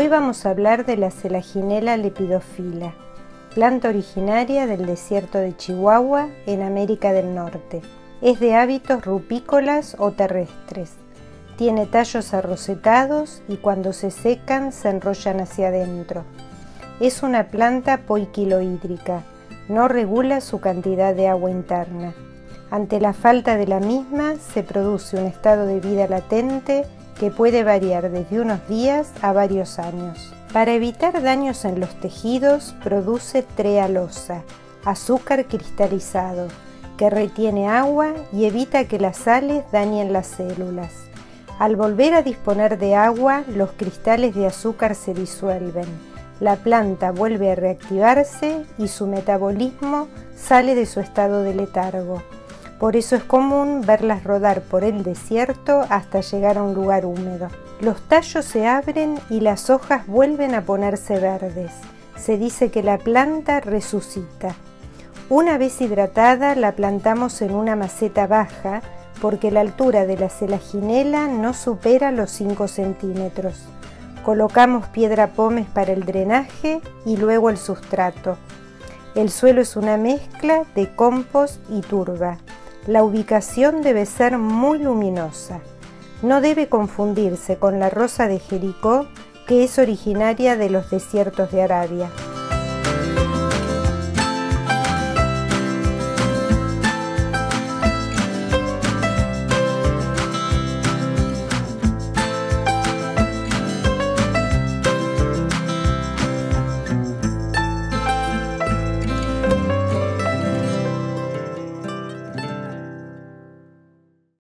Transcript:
Hoy vamos a hablar de la celaginela lepidofila, planta originaria del desierto de Chihuahua en América del Norte. Es de hábitos rupícolas o terrestres. Tiene tallos arrocetados y cuando se secan se enrollan hacia adentro. Es una planta poiquilohídrica. No regula su cantidad de agua interna. Ante la falta de la misma se produce un estado de vida latente que puede variar desde unos días a varios años. Para evitar daños en los tejidos produce trealosa, azúcar cristalizado, que retiene agua y evita que las sales dañen las células. Al volver a disponer de agua, los cristales de azúcar se disuelven. La planta vuelve a reactivarse y su metabolismo sale de su estado de letargo. Por eso es común verlas rodar por el desierto hasta llegar a un lugar húmedo. Los tallos se abren y las hojas vuelven a ponerse verdes. Se dice que la planta resucita. Una vez hidratada la plantamos en una maceta baja porque la altura de la celaginela no supera los 5 centímetros. Colocamos piedra pómez para el drenaje y luego el sustrato. El suelo es una mezcla de compost y turba. La ubicación debe ser muy luminosa. No debe confundirse con la rosa de Jericó, que es originaria de los desiertos de Arabia.